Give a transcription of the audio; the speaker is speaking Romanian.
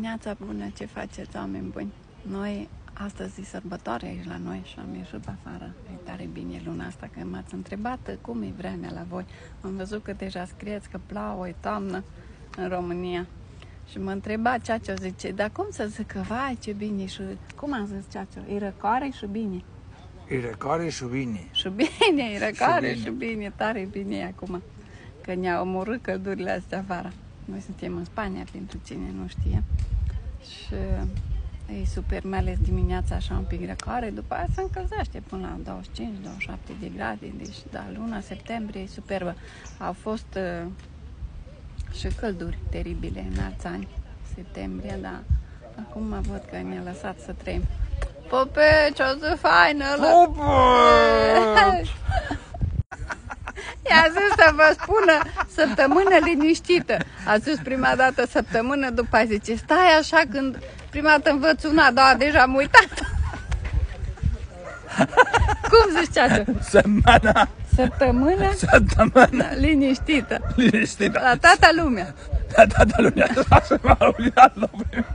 Neața bună, ce faceți, oameni buni? Noi, astăzi e sărbătoare aici la noi și am ieșit pe afară. E tare bine luna asta, că m-ați întrebat cum e vremea la voi. Am văzut că deja scrieți că plouă, e toamnă în România. Și mă întreba Ceacio, zice, dar cum să zic că, vai, ce bine și... Cum am zis Ceacio? E răcoare și bine. E răcoare și bine. Și bine, e răcoare Și și bine. bine, tare bine e acum. Că ne-au omorât căldurile astea afară. Noi suntem în Spania, pentru cine nu știe. Și e super, mai ales dimineața așa un pic răcoare, după aia se încălzește până la 25-27 de grade, deci da, luna septembrie e superbă. Au fost uh, și călduri teribile în alți ani, septembrie, dar acum văd că ne-a lăsat să trăim. Pope, ce-o zi faină! la- Pupă! I-a zis să vă spună săptămână liniștită. A zis prima dată săptămână, după aia zice, stai așa când prima dată învăț una, a doua deja am uitat. Cum zici, Ceacu? Semana, Săptămână săptămână, liniștită. liniștită. La toată lumea. La toată lumea, să mă uitat la vreme.